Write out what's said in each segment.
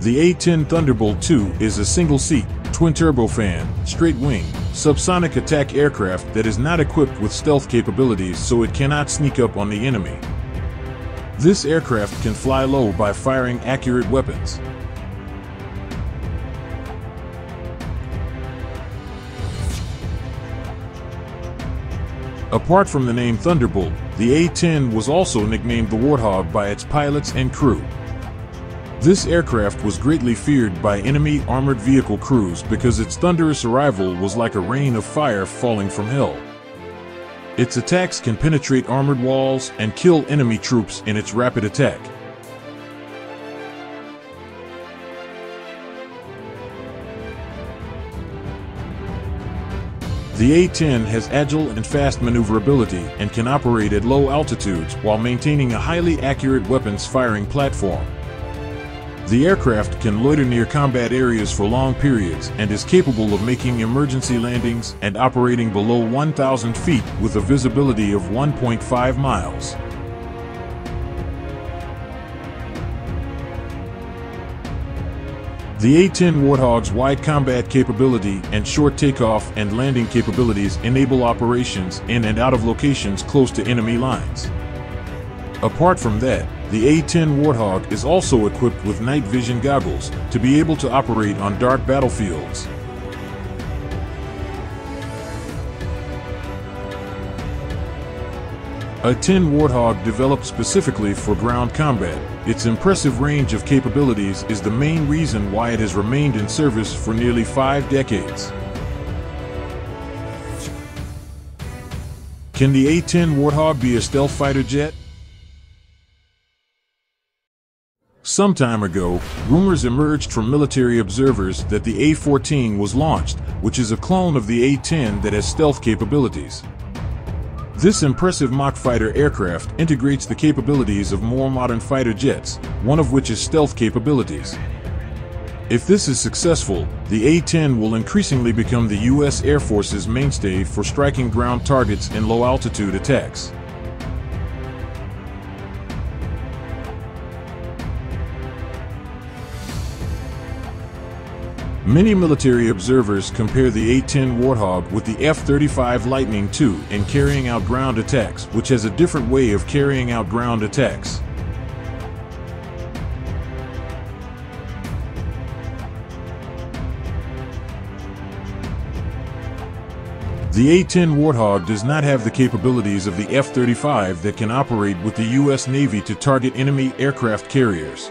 The A-10 Thunderbolt II is a single-seat, twin-turbofan, straight-wing, subsonic attack aircraft that is not equipped with stealth capabilities so it cannot sneak up on the enemy. This aircraft can fly low by firing accurate weapons. Apart from the name Thunderbolt, the A-10 was also nicknamed the Warthog by its pilots and crew. This aircraft was greatly feared by enemy armored vehicle crews because its thunderous arrival was like a rain of fire falling from hell. Its attacks can penetrate armored walls and kill enemy troops in its rapid attack. The A-10 has agile and fast maneuverability and can operate at low altitudes while maintaining a highly accurate weapons firing platform. The aircraft can loiter near combat areas for long periods and is capable of making emergency landings and operating below 1,000 feet with a visibility of 1.5 miles. The A-10 Warthog's wide combat capability and short takeoff and landing capabilities enable operations in and out of locations close to enemy lines. Apart from that, the A-10 Warthog is also equipped with night vision goggles to be able to operate on dark battlefields. A 10 Warthog developed specifically for ground combat, its impressive range of capabilities is the main reason why it has remained in service for nearly five decades. Can the A-10 Warthog be a stealth fighter jet? Some time ago, rumors emerged from military observers that the A-14 was launched, which is a clone of the A-10 that has stealth capabilities. This impressive mock fighter aircraft integrates the capabilities of more modern fighter jets, one of which is stealth capabilities. If this is successful, the A-10 will increasingly become the U.S. Air Force's mainstay for striking ground targets in low-altitude attacks. Many military observers compare the A-10 Warthog with the F-35 Lightning II in carrying out ground attacks, which has a different way of carrying out ground attacks. The A-10 Warthog does not have the capabilities of the F-35 that can operate with the U.S. Navy to target enemy aircraft carriers.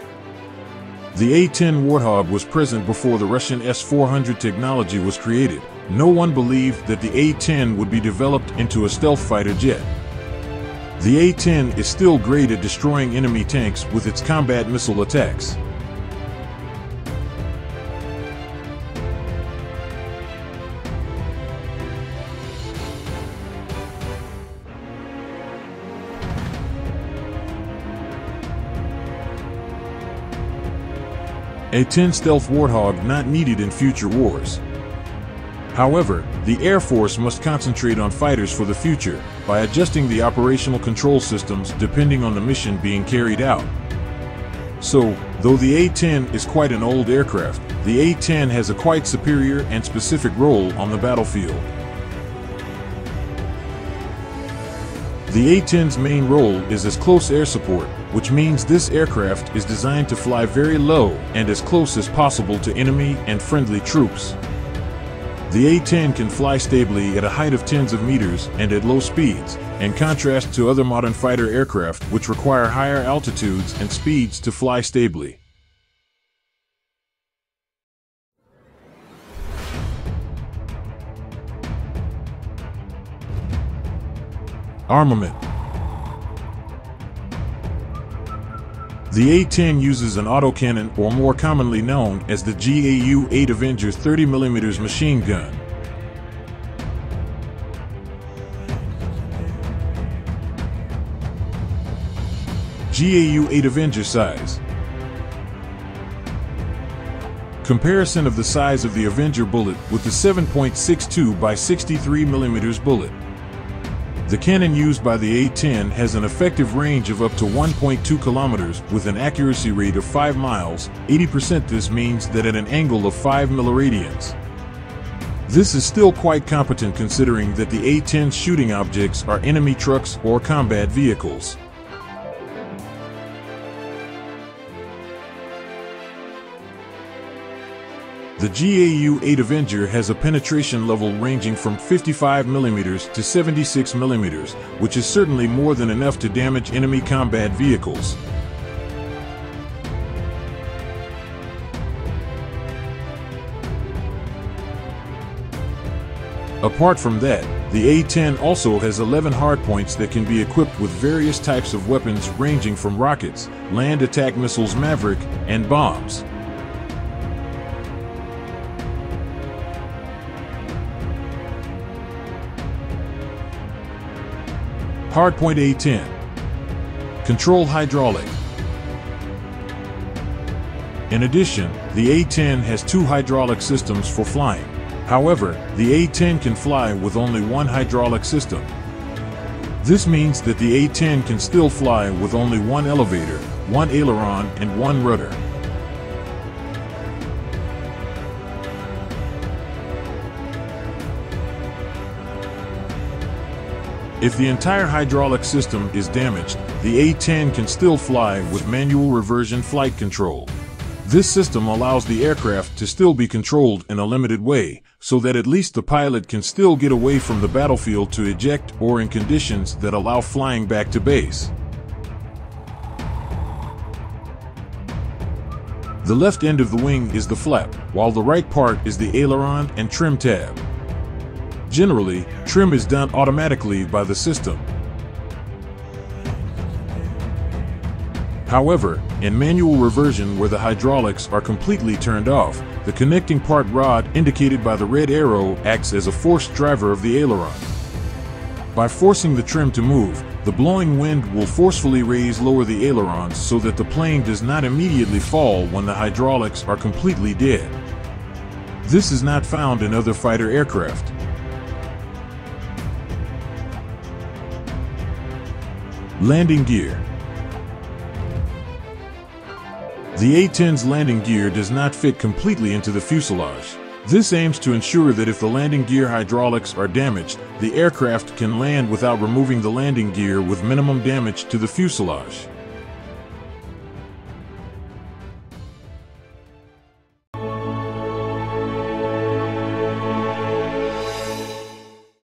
The A-10 Warthog was present before the Russian S-400 technology was created. No one believed that the A-10 would be developed into a stealth fighter jet. The A-10 is still great at destroying enemy tanks with its combat missile attacks. A 10 stealth Warthog not needed in future wars. However, the Air Force must concentrate on fighters for the future by adjusting the operational control systems depending on the mission being carried out. So, though the A-10 is quite an old aircraft, the A-10 has a quite superior and specific role on the battlefield. The A-10's main role is as close air support, which means this aircraft is designed to fly very low and as close as possible to enemy and friendly troops. The A-10 can fly stably at a height of tens of meters and at low speeds, in contrast to other modern fighter aircraft which require higher altitudes and speeds to fly stably. Armament The A-10 uses an autocannon or more commonly known as the GAU-8 Avenger 30mm machine gun. GAU-8 Avenger size Comparison of the size of the Avenger bullet with the 7.62 by 63mm bullet. The cannon used by the A-10 has an effective range of up to 1.2 kilometers with an accuracy rate of 5 miles. 80% this means that at an angle of 5 milliradians. This is still quite competent considering that the A-10's shooting objects are enemy trucks or combat vehicles. The GAU-8 Avenger has a penetration level ranging from 55mm to 76mm, which is certainly more than enough to damage enemy combat vehicles. Apart from that, the A-10 also has 11 hardpoints that can be equipped with various types of weapons ranging from rockets, land attack missiles Maverick, and bombs. Hardpoint A10 Control Hydraulic In addition, the A10 has two hydraulic systems for flying. However, the A10 can fly with only one hydraulic system. This means that the A10 can still fly with only one elevator, one aileron, and one rudder. If the entire hydraulic system is damaged, the A-10 can still fly with manual reversion flight control. This system allows the aircraft to still be controlled in a limited way, so that at least the pilot can still get away from the battlefield to eject or in conditions that allow flying back to base. The left end of the wing is the flap, while the right part is the aileron and trim tab. Generally, trim is done automatically by the system. However, in manual reversion where the hydraulics are completely turned off, the connecting part rod indicated by the red arrow acts as a forced driver of the aileron. By forcing the trim to move, the blowing wind will forcefully raise lower the ailerons so that the plane does not immediately fall when the hydraulics are completely dead. This is not found in other fighter aircraft. Landing gear. The A-10's landing gear does not fit completely into the fuselage. This aims to ensure that if the landing gear hydraulics are damaged, the aircraft can land without removing the landing gear with minimum damage to the fuselage.